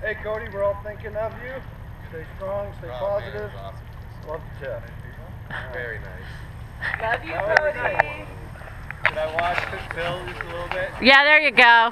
Hey, Cody, we're all thinking of you. Stay strong, stay Oh, positive. Man, awesome. Love the chat. Very nice. Love you, Cody. Did I watch Bill just a little bit? Yeah, there you go.